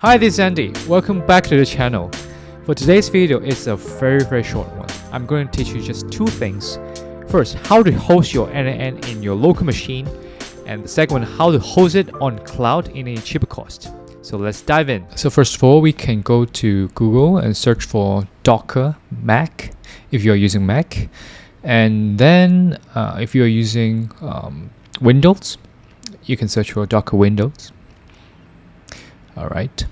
Hi, this is Andy. Welcome back to the channel. For today's video, it's a very very short one. I'm going to teach you just two things. First, how to host your n8n in your local machine, and the second one, how to host it on cloud in a cheaper cost. So let's dive in. So first of all, we can go to Google and search for Docker Mac if you're using Mac. And then uh, if you're using um, Windows, you can search for Docker Windows. All right.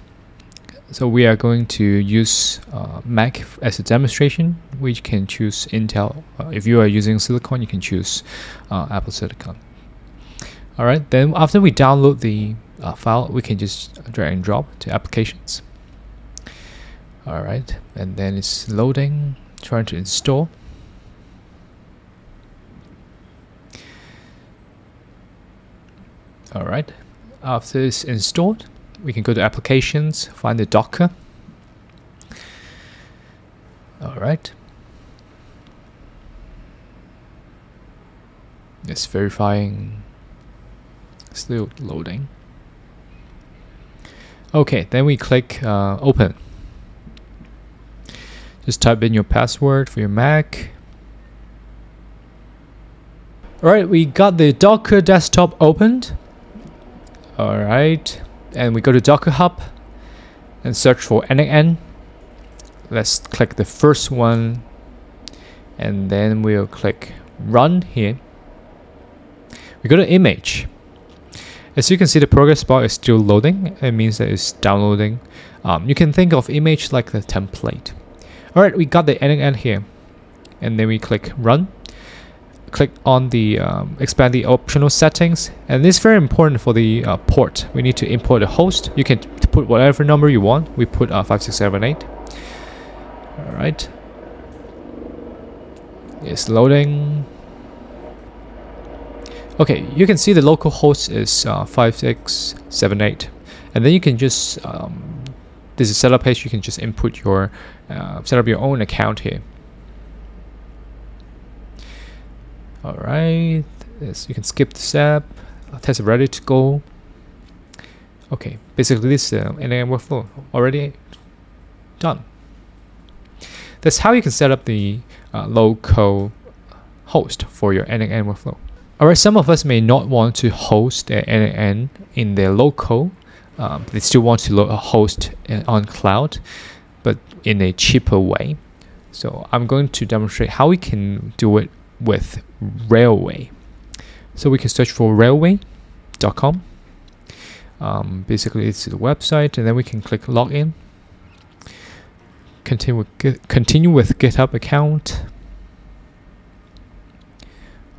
So we are going to use uh, Mac as a demonstration. We can choose Intel. Uh, if you are using Silicon, you can choose uh, Apple Silicon. All right. Then after we download the uh, file, we can just drag and drop to applications. All right. And then it's loading, trying to install. All right. After it's installed, we can go to applications, find the Docker. All right. It's verifying, still loading. Okay, then we click uh, open. Just type in your password for your Mac. Alright, we got the Docker desktop opened. Alright, and we go to Docker Hub and search for n8n. Let's click the first one and then we'll click run here. We go to image. As you can see, the progress bar is still loading. It means that it's downloading. Um, you can think of image like the template. Alright, we got the n8n here. And then we click run click on the um, expand the optional settings. And this is very important for the uh, port. We need to import a host. You can put whatever number you want. We put uh, 5678 all right it's loading. Okay you can see the local host is uh, 5678 and then you can just um, this is setup page. You can just input your uh, set up your own account here all right. You can skip the step. Test ready to go. Okay basically this uh, n8n workflow. Already done. That's how you can set up the uh, local host for your n8n workflow. Alright some of us may not want to host n8n in their local um, they still want to host on cloud but in a cheaper way. So I'm going to demonstrate how we can do it with railway. So we can search for railway.com. Um, basically, it's the website, and then we can click login. Continue with, continue with GitHub account.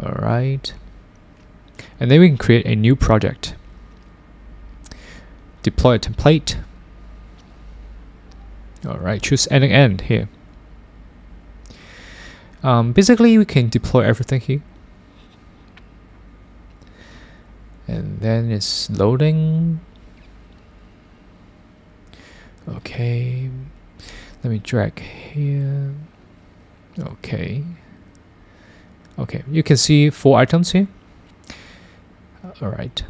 All right, and then we can create a new project. Deploy a template. All right, choose n8n here. Um, basically, we can deploy everything here. And then it's loading. Okay. Let me drag here. Okay. Okay, you can see four items here. All right.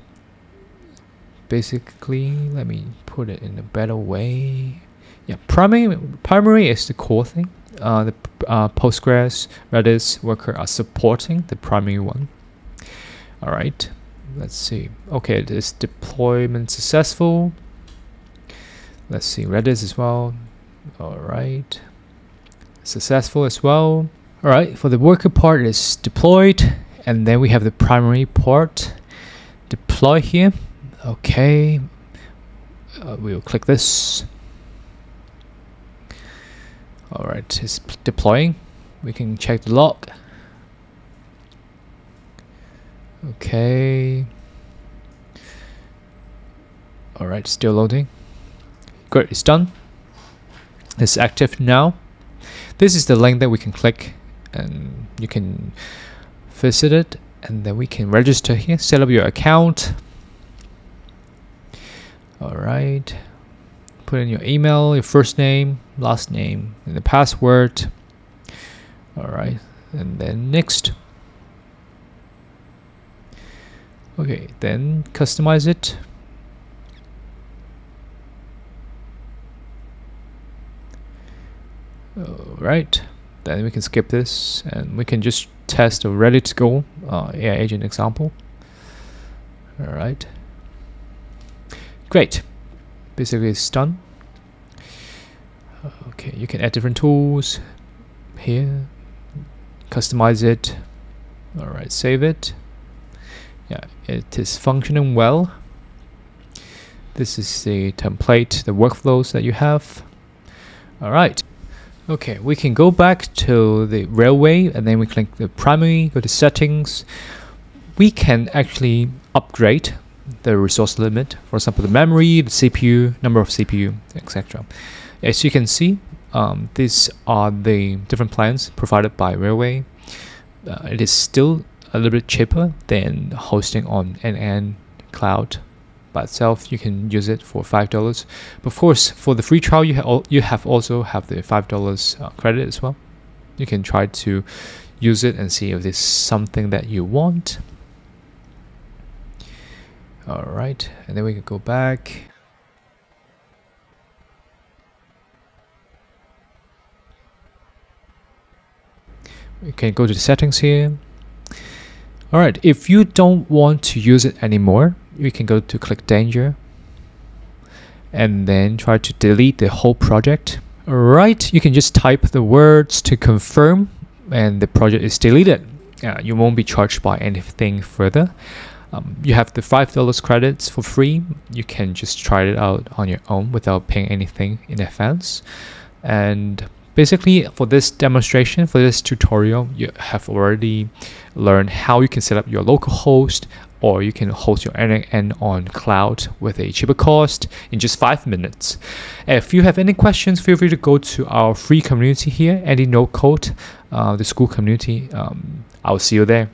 Basically, let me put it in a better way. Yeah, primary primary is the core thing uh, the uh, Postgres, Redis worker are supporting the primary one. All right, let's see. Okay, this deployment successful. Let's see, Redis as well. All right, successful as well. All right, for the worker part is deployed, and then we have the primary port deploy here. Okay, uh, we'll click this Alright, it's deploying. We can check the log. Okay. Alright, still loading. Good, it's done. It's active now. This is the link that we can click and you can visit it and then we can register here, set up your account. Alright Put in your email, your first name, last name, and the password. All right, and then next. Okay, then customize it. Alright, then we can skip this and we can just test a ready to go uh, AI agent example. Alright, great. Basically, it's done. Okay, you can add different tools here, customize it. All right, save it. Yeah, it is functioning well. This is the template, the workflows that you have. All right. Okay, we can go back to the railway and then we click the primary, go to settings. We can actually upgrade the resource limit, for example, the memory, the CPU, number of CPU, etc. As you can see, um, these are the different plans provided by Railway. Uh, it is still a little bit cheaper than hosting on n8n Cloud by itself. You can use it for five dollars. But Of course, for the free trial, you have you have also have the five dollars uh, credit as well. You can try to use it and see if there's something that you want. All right, and then we can go back. We can go to the settings here. All right, if you don't want to use it anymore, you can go to click danger and then try to delete the whole project. All right, you can just type the words to confirm and the project is deleted. Uh, you won't be charged by anything further. Um, you have the $5 credits for free. You can just try it out on your own without paying anything in advance. And basically for this demonstration, for this tutorial, you have already learned how you can set up your local host or you can host your n8n on cloud with a cheaper cost in just five minutes. If you have any questions, feel free to go to our free community here, Andy No Code, uh, the Skool community. Um, I'll see you there.